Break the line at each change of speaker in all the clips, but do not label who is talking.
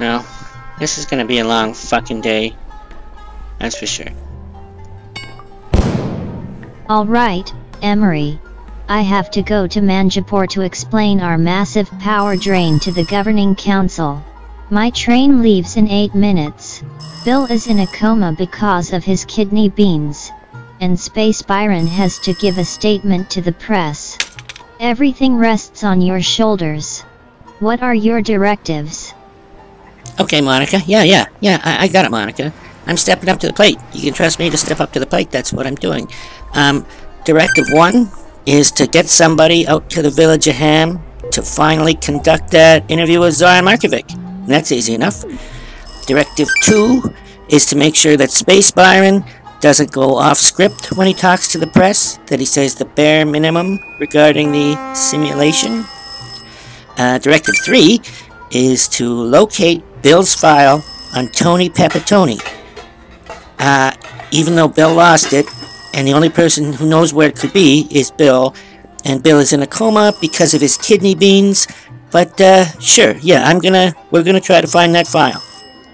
No. This is gonna be a long fucking day. That's for sure.
Alright, Emory. I have to go to Manjipur to explain our massive power drain to the governing council. My train leaves in 8 minutes. Bill is in a coma because of his kidney beans. And Space Byron has to give a statement to the press. Everything rests on your shoulders. What are your directives?
Okay, Monica. Yeah, yeah, yeah. I, I got it, Monica. I'm stepping up to the plate. You can trust me to step up to the plate. That's what I'm doing. Um, directive one is to get somebody out to the village of Ham to finally conduct that interview with Zoran Markovic. That's easy enough. Directive two is to make sure that Space Byron doesn't go off script when he talks to the press, that he says the bare minimum regarding the simulation. Uh, directive three is to locate Bill's file on Tony Pepitone. Uh, even though Bill lost it, and the only person who knows where it could be is Bill, and Bill is in a coma because of his kidney beans. But uh, sure, yeah, I'm gonna we're gonna try to find that file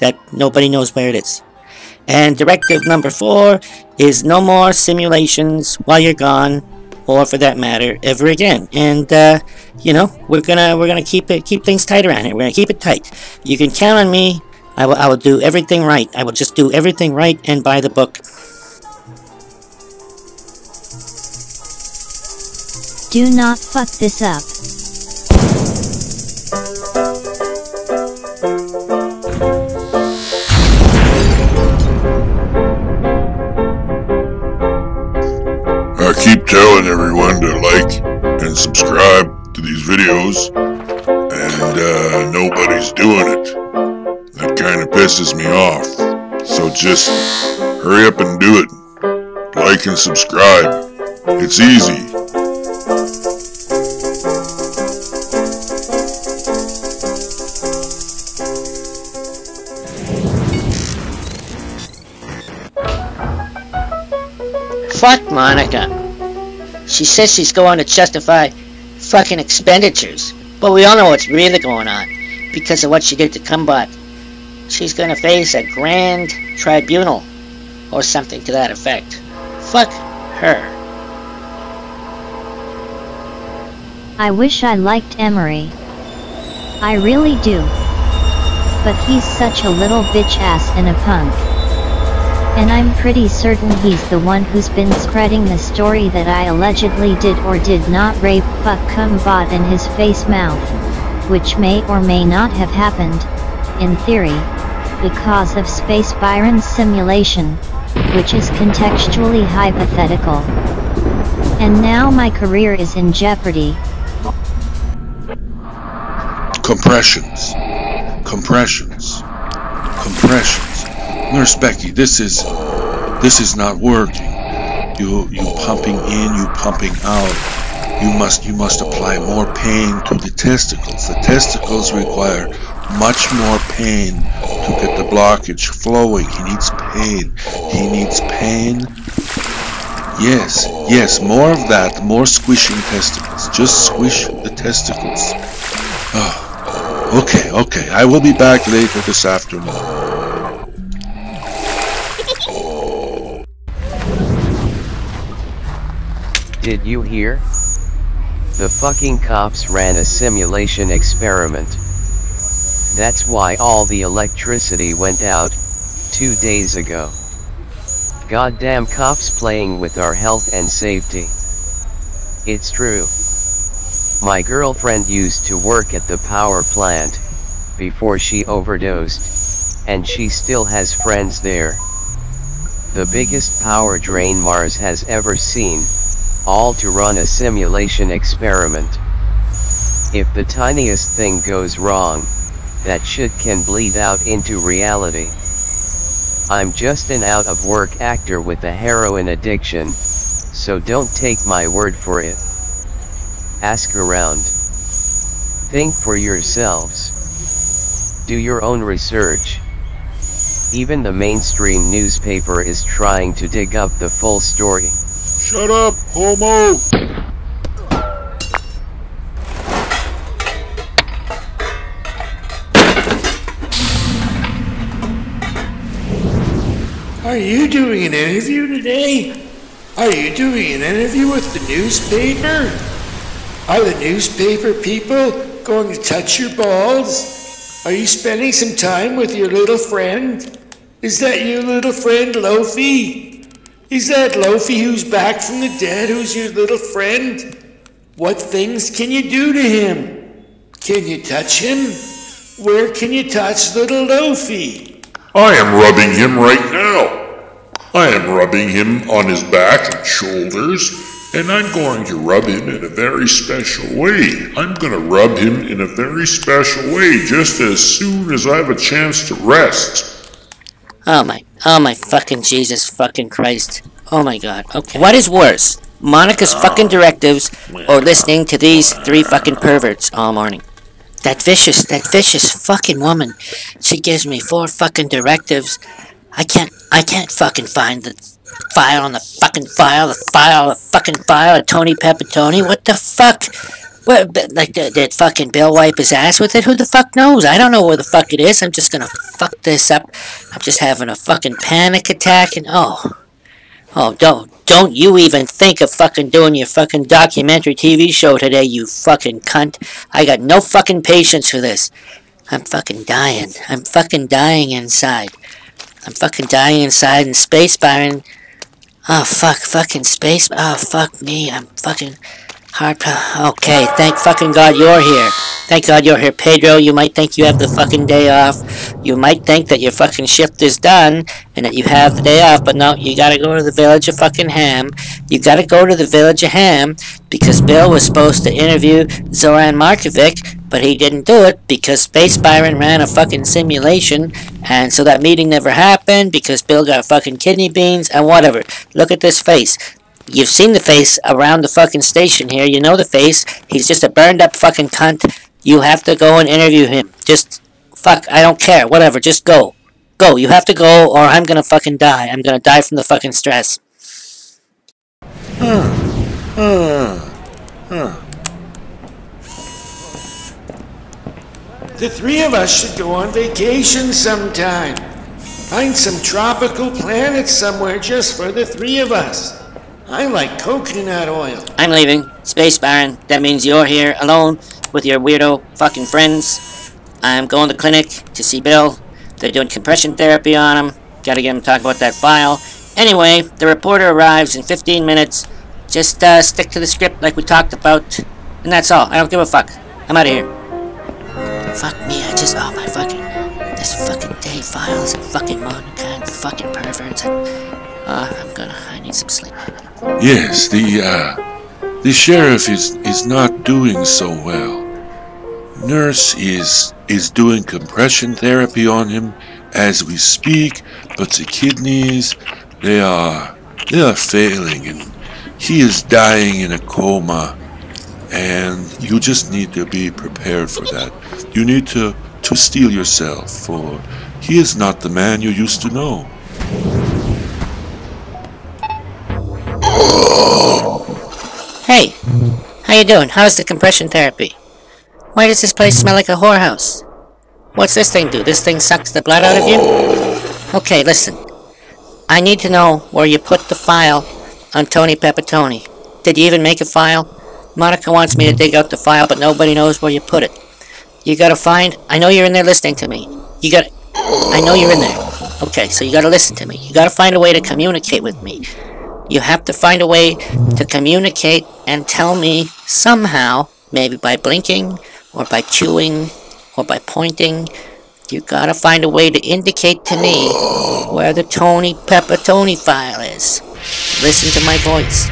that nobody knows where it is. And directive number four is no more simulations while you're gone, or for that matter, ever again. And uh, you know, we're gonna we're gonna keep it keep things tight around here. We're gonna keep it tight. You can count on me. I will I will do everything right. I will just do everything right and by the book.
Do not fuck this up.
Telling everyone to like and subscribe to these videos, and uh, nobody's doing it. That kind of pisses me off. So just hurry up and do it. Like and subscribe. It's easy.
Fuck Monica. She says she's going to justify fucking expenditures, but we all know what's really going on because of what she did to Kumbot. She's gonna face a grand tribunal or something to that effect. Fuck her.
I wish I liked Emory. I really do. But he's such a little bitch ass and a punk. And I'm pretty certain he's the one who's been spreading the story that I allegedly did or did not rape fuck Kumbot in his face mouth. Which may or may not have happened, in theory, because of Space Byron's simulation, which is contextually hypothetical. And now my career is in jeopardy.
Compressions. Compressions. Compressions. Nurse Becky, this is this is not working. You you pumping in, you pumping out. You must you must apply more pain to the testicles. The testicles require much more pain to get the blockage flowing. He needs pain. He needs pain. Yes, yes, more of that, more squishing testicles. Just squish the testicles. Oh, okay, okay. I will be back later this afternoon.
Did you hear? The fucking cops ran a simulation experiment. That's why all the electricity went out, two days ago. Goddamn cops playing with our health and safety. It's true. My girlfriend used to work at the power plant, before she overdosed, and she still has friends there. The biggest power drain Mars has ever seen, all to run a simulation experiment. If the tiniest thing goes wrong, that shit can bleed out into reality. I'm just an out of work actor with a heroin addiction, so don't take my word for it. Ask around. Think for yourselves. Do your own research. Even the mainstream newspaper is trying to dig up the full story.
Shut up, homo!
Are you doing an interview today? Are you doing an interview with the newspaper? Are the newspaper people going to touch your balls? Are you spending some time with your little friend? Is that your little friend, Lofi? Is that Lofi who's back from the dead, who's your little friend? What things can you do to him? Can you touch him? Where can you touch little Lofi?
I am rubbing him right now. I am rubbing him on his back and shoulders, and I'm going to rub him in a very special way. I'm going to rub him in a very special way just as soon as I have a chance to rest.
Oh my, oh my fucking Jesus fucking Christ. Oh my god. Okay. What is worse? Monica's oh. fucking directives or listening to these three fucking perverts all morning? That vicious, that vicious fucking woman. She gives me four fucking directives. I can't, I can't fucking find the file on the fucking file, the file, the fucking file of Tony Pepitone. What the fuck? What, like, did fucking Bill wipe his ass with it? Who the fuck knows? I don't know where the fuck it is. I'm just gonna fuck this up. I'm just having a fucking panic attack and, oh. Oh, don't, don't you even think of fucking doing your fucking documentary TV show today, you fucking cunt. I got no fucking patience for this. I'm fucking dying. I'm fucking dying inside. I'm fucking dying inside in space, Byron. Oh, fuck, fucking space. Oh, fuck me. I'm fucking hard. Okay, thank fucking God you're here. Thank God you're here, Pedro. You might think you have the fucking day off. You might think that your fucking shift is done and that you have the day off, but no, you gotta go to the village of fucking Ham. You gotta go to the village of Ham because Bill was supposed to interview Zoran Markovic, but he didn't do it because Space Byron ran a fucking simulation, and so that meeting never happened because Bill got fucking kidney beans and whatever. Look at this face. You've seen the face around the fucking station here. You know the face. He's just a burned up fucking cunt. You have to go and interview him. Just, fuck, I don't care. Whatever, just go. Go, you have to go or I'm gonna fucking die. I'm gonna die from the fucking stress.
The three of us should go on vacation sometime. Find some tropical planet somewhere just for the three of us. I like coconut oil.
I'm leaving. Space Baron. That means you're here alone with your weirdo fucking friends. I'm going to the clinic to see Bill. They're doing compression therapy on him. Gotta get him to talk about that file. Anyway, the reporter arrives in 15 minutes. Just uh, stick to the script like we talked about. And that's all. I don't give a fuck. I'm out of here. Fuck me, I just, oh my fucking, this fucking day files and fucking Monica and fucking perverts. Uh, I'm gonna, I need some sleep.
Yes, the uh, the sheriff is is not doing so well. Nurse is is doing compression therapy on him as we speak, but the kidneys they are they are failing and he is dying in a coma and you just need to be prepared for that. You need to to steel yourself for he is not the man you used to know.
You doing? How's the compression therapy? Why does this place smell like a whorehouse? What's this thing do? This thing sucks the blood out of you? Okay, listen. I need to know where you put the file on Tony Pepitone. Did you even make a file? Monica wants me to dig out the file, but nobody knows where you put it. You gotta find... I know you're in there listening to me. You gotta... I know you're in there. Okay, so you gotta listen to me. You gotta find a way to communicate with me. You have to find a way to communicate and tell me somehow, maybe by blinking, or by chewing, or by pointing. You gotta find a way to indicate to me where the Tony Pepitone file is. Listen to my voice.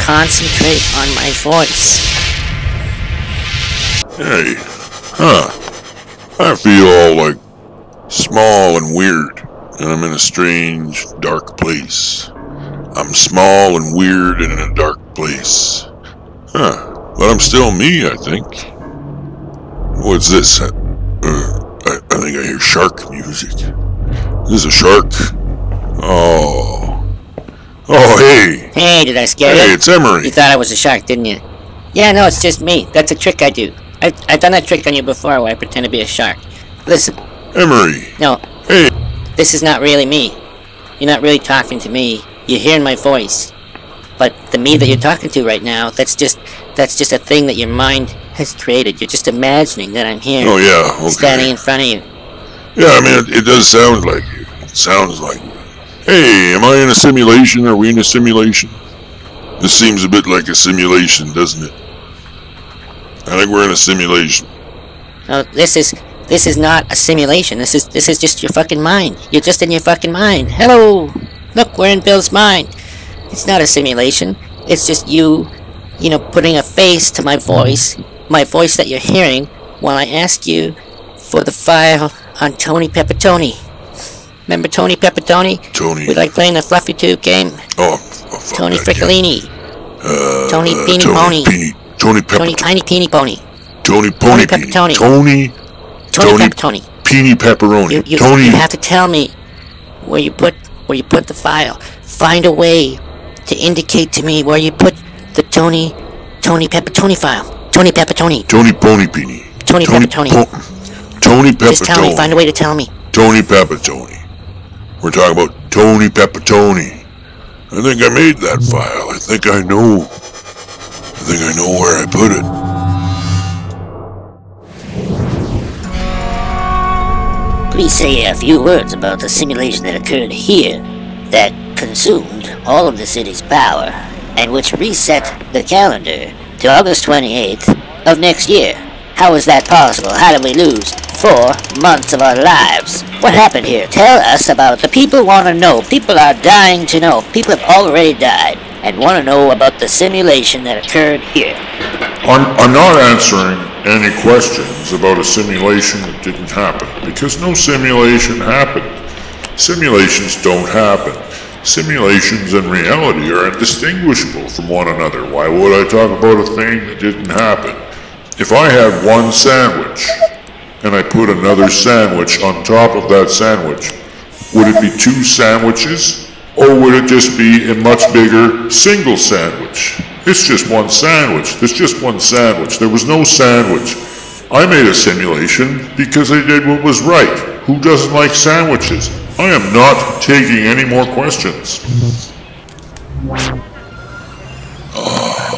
Concentrate on my voice.
Hey, huh. I feel all like small and weird, and I'm in a strange, dark place. I'm small and weird and in a dark place. Huh. But I'm still me, I think. What's this? Uh, I, I think I hear shark music. This Is a shark? Oh. Oh, hey.
Hey, did I scare
Hey,
you?
Hey, it's Emory.
You thought I was a shark, didn't you? Yeah, no, it's just me. That's a trick I do. I've, I've done that trick on you before where I pretend to be a shark. Listen,
Emory.
no,
Hey.
this is not really me. You're not really talking to me. You're hearing my voice. But the me that you're talking to right now, that's just that's just a thing that your mind has created. You're just imagining that I'm here.
Oh yeah, okay.
Standing in front of you.
Yeah, I mean, it, it does sound like you. It sounds like. Hey, am I in a simulation? Are we in a simulation? This seems a bit like a simulation, doesn't it? I think we're in a simulation.
No, this is this is not a simulation. This is this is just your fucking mind. You're just in your fucking mind. Hello, look, we're in Bill's mind. It's not a simulation. It's just you, you know, putting a face to my voice, my voice that you're hearing while I ask you for the file on Tony Peppertoni. Remember Tony Peppertoni?
Tony.
We like playing the Fluffy Tube game.
Oh, oh fuck
Tony
that kid.
Friccolini.
Uh,
Tony
uh,
Beanie
Tony
Pony.
Peeny, Tony Pepper.
Tony Tiny Peeny Pony.
Tony Pony
Tony
Peeny. Tony
Tony,
Tony-
Pepperoni.
Peeny Pepperoni.
You, you,
Tony.
you have to tell me where you put where you put the file. Find a way to indicate to me where you put the Tony Tony Pepperoni file. Tony Pepperoni.
Tony Pony Peeny.
Tony Pepperoni.
Po- Tony
Just tell me. Find a way to tell me.
Tony Pepperoni. We're talking about Tony Pepperoni. I think I made that file. I think I know. I think I know where I put it.
Please say a few words about the simulation that occurred here that consumed all of the city's power and which reset the calendar to August 28th of next year. How is that possible? How did we lose four months of our lives? What happened here? Tell us about it. the people want to know. People are dying to know. People have already died and want to know about the simulation that occurred here.
I'm not answering any questions about a simulation that didn't happen, because no simulation happened. Simulations don't happen. Simulations and reality are indistinguishable from one another. Why would I talk about a thing that didn't happen? If I had one sandwich, and I put another sandwich on top of that sandwich, would it be two sandwiches? Or would it just be a much bigger single sandwich? It's just one sandwich. There's just one sandwich. There was no sandwich. I made a simulation because I did what was right. Who doesn't like sandwiches? I am not taking any more questions. Ah.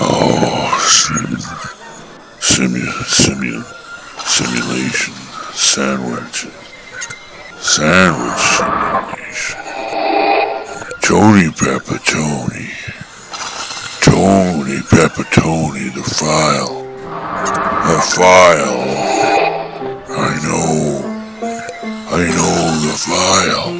Oh, sim, simu, simu, simulation, sandwich, sandwich. Tony Pepperoni, Tony Pepperoni, the file, the file. I know, I know the file.